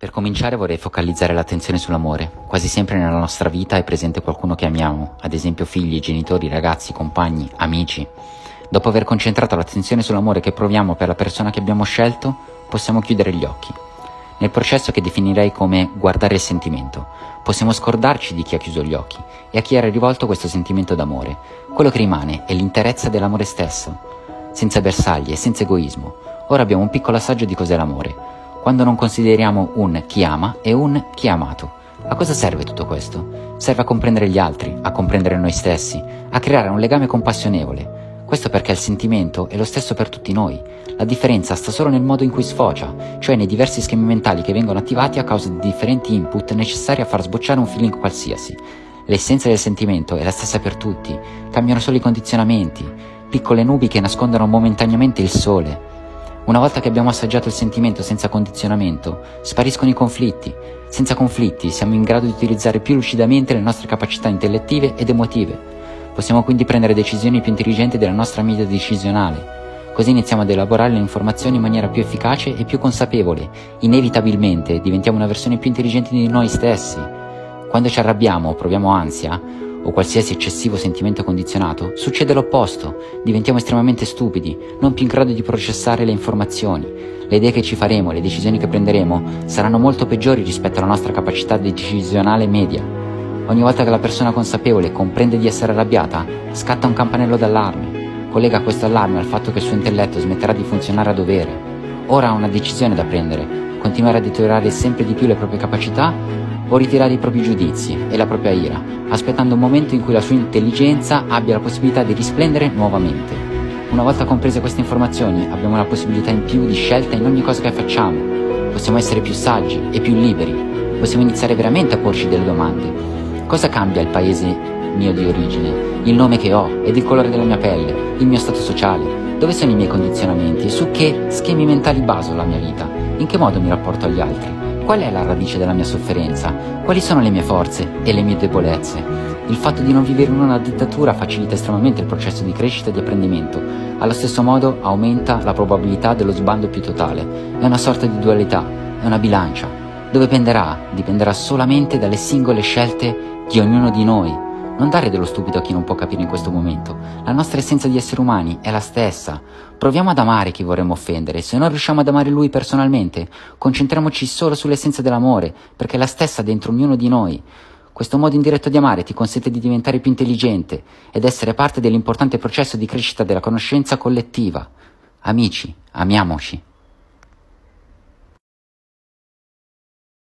Per cominciare vorrei focalizzare l'attenzione sull'amore. Quasi sempre nella nostra vita è presente qualcuno che amiamo, ad esempio figli, genitori, ragazzi, compagni, amici. Dopo aver concentrato l'attenzione sull'amore che proviamo per la persona che abbiamo scelto, possiamo chiudere gli occhi. Nel processo che definirei come guardare il sentimento, possiamo scordarci di chi ha chiuso gli occhi e a chi era rivolto questo sentimento d'amore. Quello che rimane è l'interezza dell'amore stesso, senza bersagli e senza egoismo. Ora abbiamo un piccolo assaggio di cos'è l'amore quando non consideriamo un chi ama e un chi è amato. A cosa serve tutto questo? Serve a comprendere gli altri, a comprendere noi stessi, a creare un legame compassionevole. Questo perché il sentimento è lo stesso per tutti noi. La differenza sta solo nel modo in cui sfocia, cioè nei diversi schemi mentali che vengono attivati a causa di differenti input necessari a far sbocciare un feeling qualsiasi. L'essenza del sentimento è la stessa per tutti, cambiano solo i condizionamenti, piccole nubi che nascondono momentaneamente il sole. Una volta che abbiamo assaggiato il sentimento senza condizionamento, spariscono i conflitti. Senza conflitti siamo in grado di utilizzare più lucidamente le nostre capacità intellettive ed emotive. Possiamo quindi prendere decisioni più intelligenti della nostra media decisionale. Così iniziamo ad elaborare le informazioni in maniera più efficace e più consapevole. Inevitabilmente diventiamo una versione più intelligente di noi stessi. Quando ci arrabbiamo o proviamo ansia, o qualsiasi eccessivo sentimento condizionato, succede l'opposto, diventiamo estremamente stupidi, non più in grado di processare le informazioni. Le idee che ci faremo, le decisioni che prenderemo saranno molto peggiori rispetto alla nostra capacità decisionale media. Ogni volta che la persona consapevole comprende di essere arrabbiata, scatta un campanello d'allarme. Collega questo allarme al fatto che il suo intelletto smetterà di funzionare a dovere. Ora ha una decisione da prendere, continuare a deteriorare sempre di più le proprie capacità o ritirare i propri giudizi e la propria ira, aspettando un momento in cui la sua intelligenza abbia la possibilità di risplendere nuovamente. Una volta comprese queste informazioni abbiamo una possibilità in più di scelta in ogni cosa che facciamo. Possiamo essere più saggi e più liberi. Possiamo iniziare veramente a porci delle domande. Cosa cambia il paese mio di origine, il nome che ho ed il colore della mia pelle, il mio stato sociale? Dove sono i miei condizionamenti? Su che schemi mentali baso la mia vita? In che modo mi rapporto agli altri? Qual è la radice della mia sofferenza? Quali sono le mie forze e le mie debolezze? Il fatto di non vivere in una dittatura facilita estremamente il processo di crescita e di apprendimento. Allo stesso modo aumenta la probabilità dello sbando più totale. È una sorta di dualità, è una bilancia. Dove penderà? Dipenderà solamente dalle singole scelte di ognuno di noi non dare dello stupido a chi non può capire in questo momento. La nostra essenza di esseri umani è la stessa. Proviamo ad amare chi vorremmo offendere. Se non riusciamo ad amare lui personalmente, concentriamoci solo sull'essenza dell'amore, perché è la stessa dentro ognuno di noi. Questo modo indiretto di amare ti consente di diventare più intelligente ed essere parte dell'importante processo di crescita della conoscenza collettiva. Amici, amiamoci.